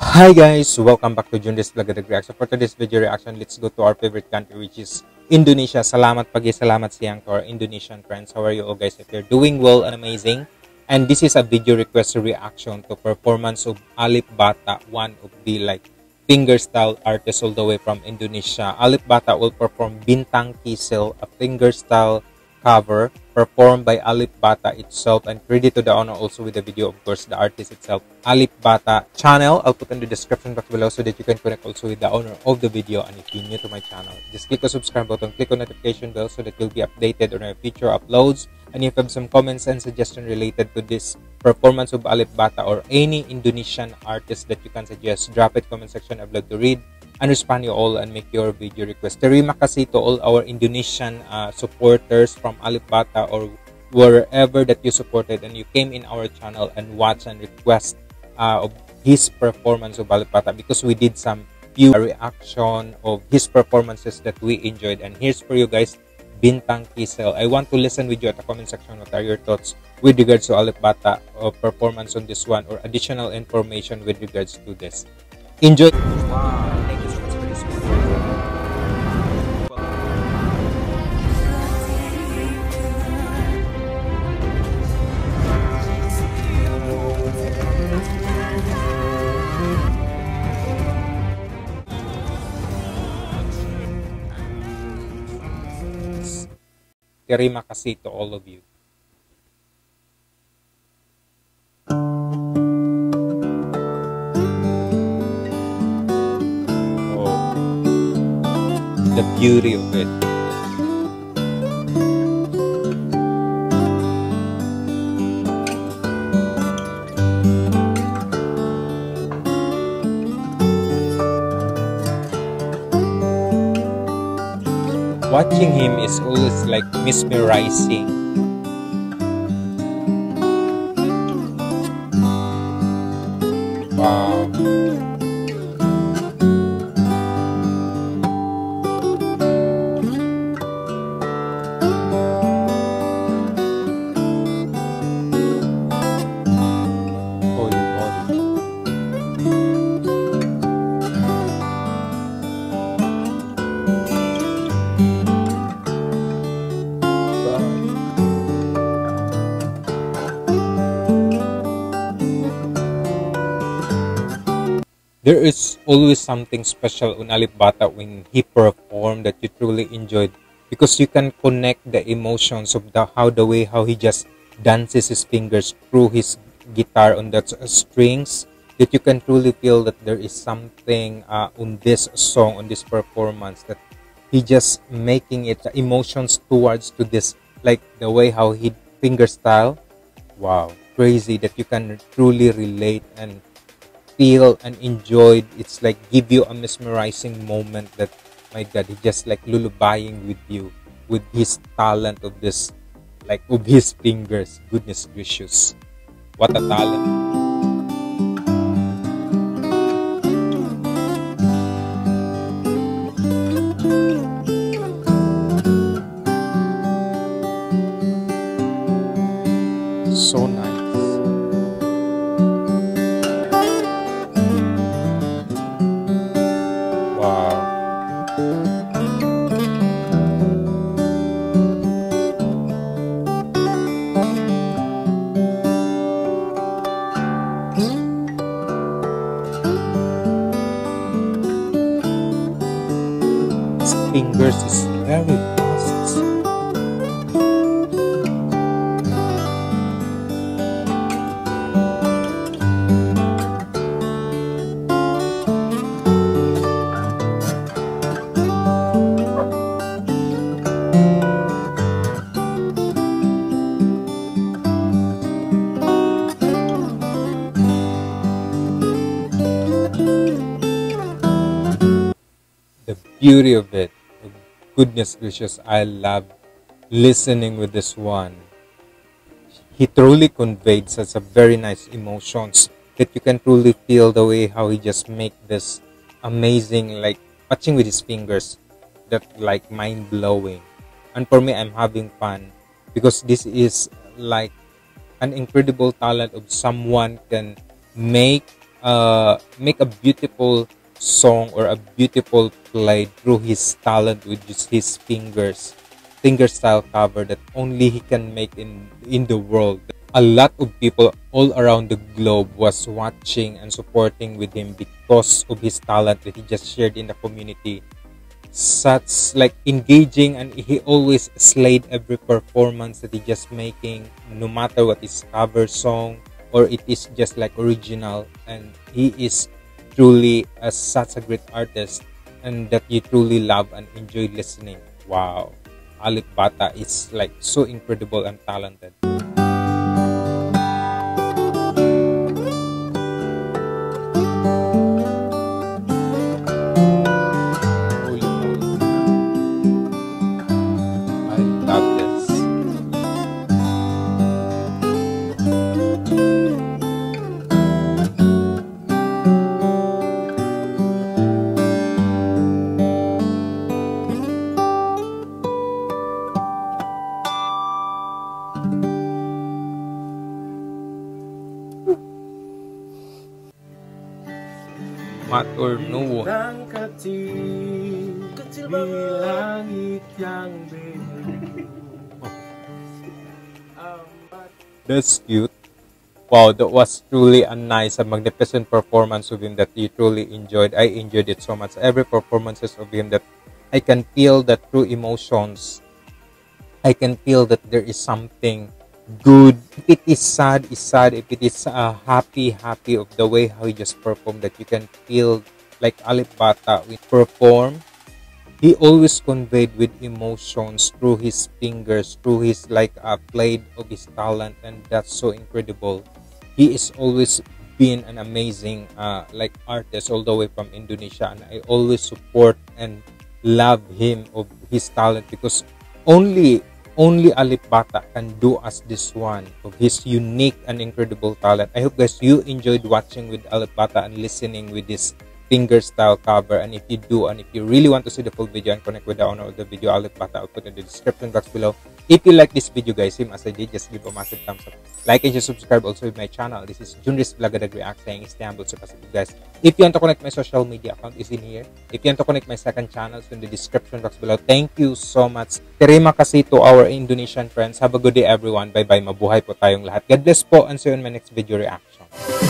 Hi guys, welcome back to Junrys Vlog at Reaction. For today's video reaction, let's go to our favorite country which is Indonesia. Salamat pagi, salamat siang to our Indonesian friends. How are you all guys? If you're doing well and amazing. And this is a video request reaction to performance of Alip Ba Ta, one of the like fingerstyle artists all the way from Indonesia. Alip Ba Ta will perform Bintang Kecil, a fingerstyle cover performed by Alip Ba Ta itself and credit to the owner also with the video of course the artist itself Alip Ba Ta channel. I'll put in the description box below so that you can connect also with the owner of the video and if you're new to my channel just click the subscribe button click on notification bell so that you'll be updated on our future uploads and if you have some comments and suggestions related to this performance of Alip Ba Ta or any Indonesian artist that you can suggest drop it comment section I'd love to read and respond you all and make your video request. Terima kasih to all our Indonesian uh, supporters from Alip Ba Ta or wherever that you supported and you came in our channel and watch and request uh, of his performance of Alip Ba Ta because we did some few reaction of his performances that we enjoyed and here's for you guys Bintang Kecil. I want to listen with you at the comment section what are your thoughts with regards to Alip Ba Ta uh, performance on this one or additional information with regards to this. Enjoy! Wow. Terima kasih to all of you. Oh, the beauty of it. Watching him is always like mesmerizing there is always something special on Alip Ba Ta when he performed that you truly enjoyed because you can connect the emotions of the how the way how he just dances his fingers through his guitar on that strings that you can truly feel that there is something uh, on this song on this performance that he just making it emotions towards to this like the way how he finger style. Wow. Crazy that you can truly relate and feel and enjoyed it's like give you a mesmerizing moment that my god he just like lullabying with you with his talent of this like of his fingers. Goodness gracious. What a talent fingers is very fast. The beauty of it goodness gracious, I love listening with this one. He truly conveyed such a very nice emotions that you can truly feel the way how he just make this amazing like touching with his fingers that like mind blowing. And for me, I'm having fun because this is like an incredible talent of someone can make uh, make a beautiful song or a beautiful play through his talent with just his fingers finger style cover that only he can make in in the world. A lot of people all around the globe was watching and supporting with him because of his talent that he just shared in the community. Such like engaging and he always slayed every performance that he just making no matter what is cover song or it is just like original. And he is truly a, such a great artist and that you truly love and enjoy listening. Wow. Alip Ba Ta is like so incredible and talented Langit yang That's cute. Wow, that was truly a nice and magnificent performance of him that you truly enjoyed. I enjoyed it so much. Every performances of him that I can feel that true emotions. I can feel that there is something good. If it is sad, is sad. If it is uh, happy, happy of the way how he just performed that you can feel like Alip Ba Ta we perform. He always conveyed with emotions through his fingers, through his like uh, played of his talent, and that's so incredible. He is always been an amazing uh, like artist all the way from Indonesia, and I always support and love him of his talent because only only Alip Ba Ta can do as this one of his unique and incredible talent. I hope guys you enjoyed watching with Alip Ba Ta and listening with this finger style cover and if you do and if you really want to see the full video and connect with the owner of the video Alip Ba Ta I'll put in the description box below. If you like this video guys same as I did just give a massive thumbs up. Like and just subscribe also with my channel. This is Junrys Vlogadag React saying humble so guys. If you want to connect my social media account is in here. If you want to connect my second channel it's in the description box below. Thank you so much. Terima kasih to our Indonesian friends. Have a good day everyone. Bye bye mabuhay po tayong lahat. God bless po and see you in my next video reaction